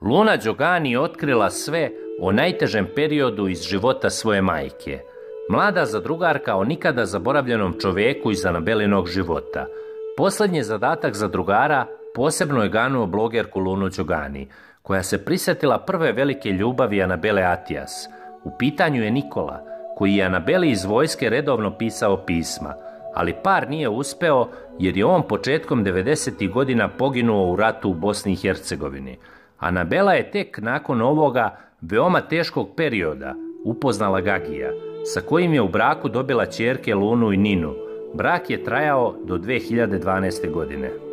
Luna Đogani otkrila sve o najtežem periodu iz života svoje majke. Mlada zadrugarka o nikada zaboravljenom čovjeku iz Anabelinog života. Posljednji zadatak zadrugara posebno je ganuo blogerku Lunu Đogani, koja se prisjetila prve velike ljubavi Anabele Atijas. U pitanju je Nikola, koji je Anabeli iz vojske redovno pisao pisma, ali par nije uspeo jer je on početkom 90. godina poginuo u ratu u Bosni i Hercegovini. Anabela je tek nakon ovoga veoma teškog perioda upoznala Gagija, sa kojim je u braku dobila čerke Lunu i Ninu. Brak je trajao do 2012. godine.